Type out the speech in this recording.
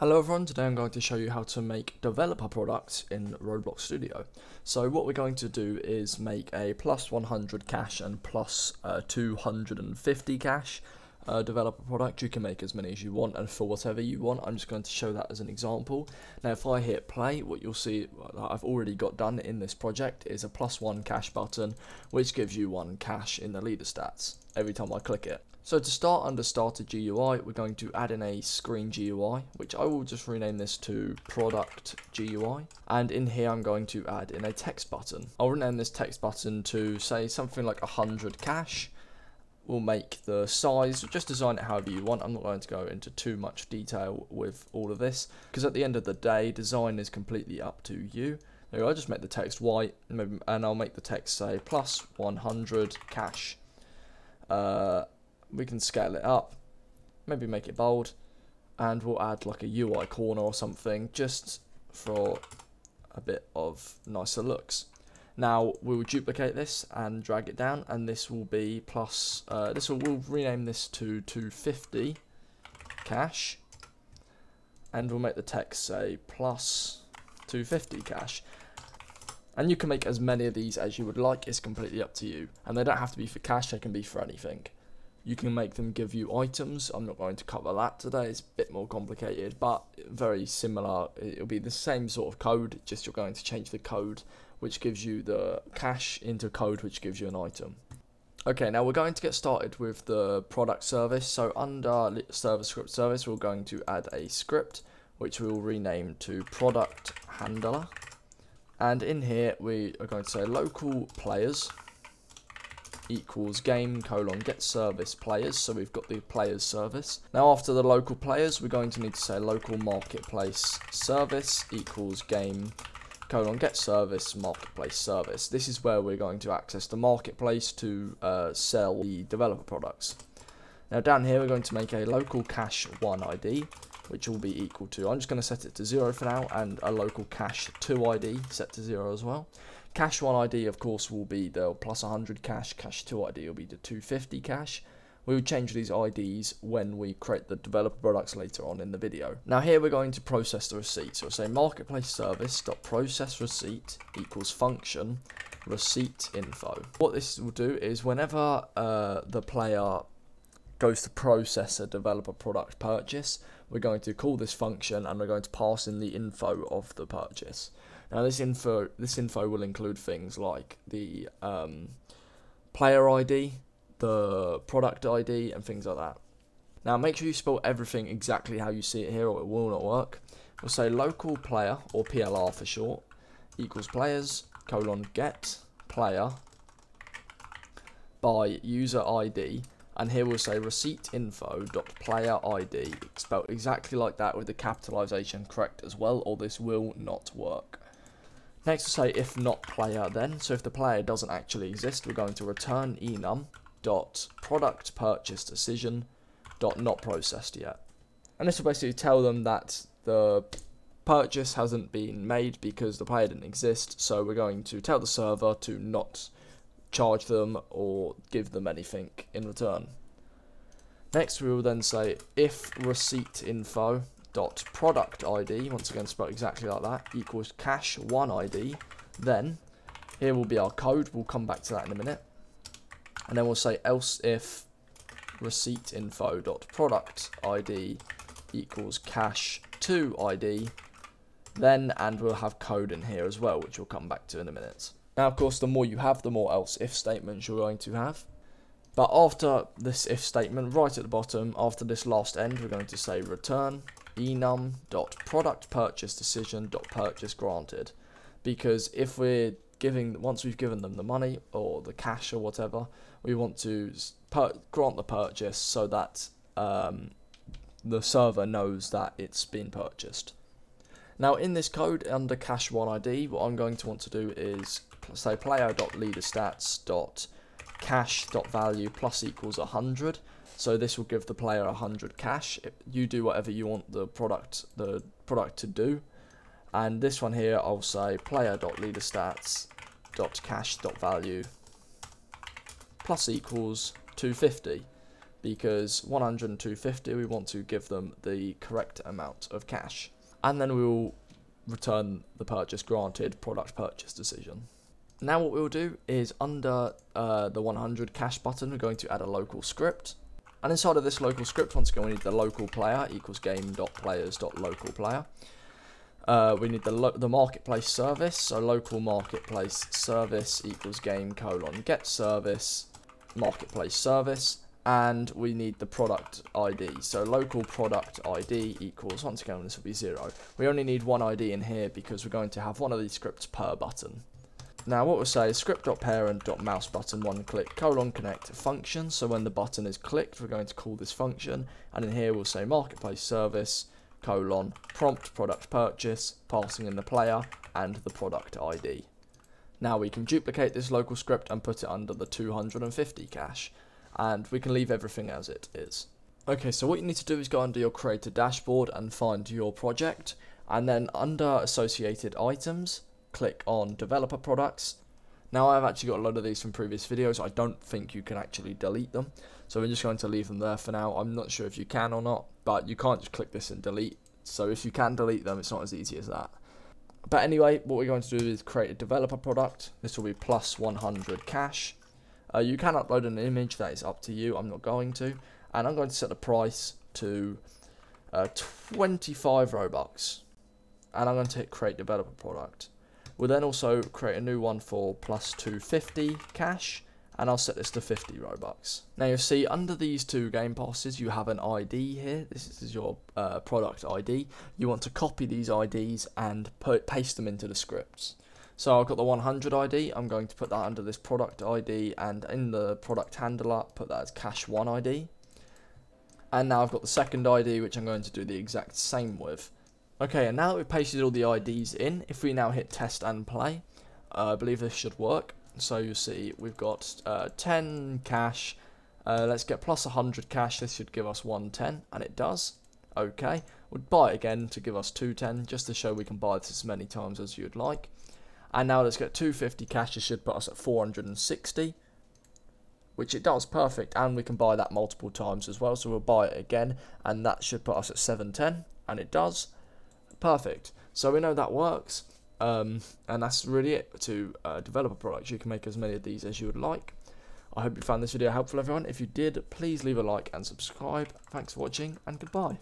Hello everyone, today I'm going to show you how to make developer products in Roblox Studio. So what we're going to do is make a plus 100 cash and plus, uh, 250 cash uh, developer product. You can make as many as you want and for whatever you want. I'm just going to show that as an example. Now if I hit play, what you'll see I've already got done in this project is a plus one cash button which gives you one cash in the leader stats every time I click it. So to start under starter GUI, we're going to add in a screen GUI, which I will just rename this to product GUI. And in here, I'm going to add in a text button. I'll rename this text button to say something like 100 cash. We'll make the size, just design it however you want. I'm not going to go into too much detail with all of this, because at the end of the day, design is completely up to you. I'll just make the text white, and I'll make the text say plus 100 cash. Uh, we can scale it up, maybe make it bold, and we'll add like a UI corner or something just for a bit of nicer looks. Now we will duplicate this and drag it down, and this will be plus. Uh, this will we'll rename this to 250 cash, and we'll make the text say plus 250 cash. And you can make as many of these as you would like. It's completely up to you, and they don't have to be for cash. They can be for anything. You can make them give you items. I'm not going to cover that today. It's a bit more complicated, but very similar. It'll be the same sort of code, just you're going to change the code, which gives you the cash into code, which gives you an item. Okay, now we're going to get started with the product service. So under server script service, we're going to add a script, which we will rename to product handler. And in here, we are going to say local players equals game colon get service players. So we've got the players service. Now after the local players, we're going to need to say local marketplace service equals game colon get service marketplace service. This is where we're going to access the marketplace to uh, sell the developer products. Now down here, we're going to make a local cash one ID, which will be equal to, I'm just going to set it to zero for now, and a local cash two ID set to zero as well. Cash 1 ID, of course, will be the plus 100 cash. Cache 2 ID will be the 250 cash. We will change these IDs when we create the developer products later on in the video. Now here we're going to process the receipt. So we'll say marketplace service dot process receipt equals function receipt info. What this will do is whenever uh, the player goes to process a developer product purchase, we're going to call this function and we're going to pass in the info of the purchase. Now this info this info will include things like the um, player ID, the product ID, and things like that. Now make sure you spell everything exactly how you see it here, or it will not work. We'll say local player or PLR for short equals players colon get player by user ID and here we'll say receipt info dot player ID spelled exactly like that with the capitalization correct as well or this will not work. Next we'll say if not player then. So if the player doesn't actually exist, we're going to return enum dot product purchase decision dot not processed yet. And this will basically tell them that the purchase hasn't been made because the player didn't exist. So we're going to tell the server to not charge them or give them anything in return. Next we will then say if receipt info dot product ID, once again spelled exactly like that, equals cash one ID. Then here will be our code. We'll come back to that in a minute. And then we'll say else if receipt info dot product ID equals cash two ID. Then and we'll have code in here as well, which we'll come back to in a minute. Now, of course, the more you have, the more else if statements you're going to have. But after this if statement, right at the bottom, after this last end, we're going to say return enum dot product purchase decision dot purchase granted. Because if we're giving once we've given them the money or the cash or whatever we want to grant the purchase so that um, the server knows that it's been purchased. Now in this code under cash one id what i'm going to want to do is say player.leaderstats.cash.value plus equals 100 so this will give the player 100 cash. You do whatever you want the product the product to do. And this one here, I'll say player.leaderstats.cash.value plus equals 250. because 100 and 250 we want to give them the correct amount of cash. And then we will return the purchase granted product purchase decision. Now what we'll do is under uh, the 100 cash button, we're going to add a local script. And inside of this local script, once again, we need the local player equals game.players.local player. Uh, we need the the marketplace service, so local marketplace service equals game colon get service marketplace service, and we need the product ID. So local product ID equals once again this will be zero. We only need one ID in here because we're going to have one of these scripts per button. Now what we'll say is script.parent.mouse button one click colon connect function. So when the button is clicked, we're going to call this function. And in here we'll say marketplace service colon prompt product purchase, passing in the player and the product ID. Now we can duplicate this local script and put it under the 250 cash. And we can leave everything as it is. Okay, so what you need to do is go under your creator dashboard and find your project. And then under associated items, click on developer products. Now I've actually got a lot of these from previous videos. I don't think you can actually delete them. So we're just going to leave them there for now. I'm not sure if you can or not, but you can't just click this and delete. So if you can delete them, it's not as easy as that. But anyway, what we're going to do is create a developer product. This will be plus 100 cash. Uh, you can upload an image, that is up to you. I'm not going to. And I'm going to set the price to uh, 25 Robux. And I'm going to hit create developer product. We'll then also create a new one for plus 250 cash, and I'll set this to 50 Robux. Now you'll see under these two game passes you have an ID here, this is your uh, product ID. You want to copy these IDs and put, paste them into the scripts. So I've got the 100 ID, I'm going to put that under this product ID and in the product handler put that as cash 1 ID. And now I've got the second ID which I'm going to do the exact same with. Okay, and now that we've pasted all the IDs in, if we now hit test and play, uh, I believe this should work. So you see we've got uh, 10 cash, uh, let's get plus 100 cash, this should give us 110, and it does. Okay, we'll buy it again to give us 210, just to show we can buy this as many times as you'd like. And now let's get 250 cash, this should put us at 460 which it does perfect and we can buy that multiple times as well so we'll buy it again and that should put us at 710 and it does perfect. So we know that works. Um, and that's really it to uh, develop a product. You can make as many of these as you would like. I hope you found this video helpful, everyone. If you did, please leave a like and subscribe. Thanks for watching, and goodbye.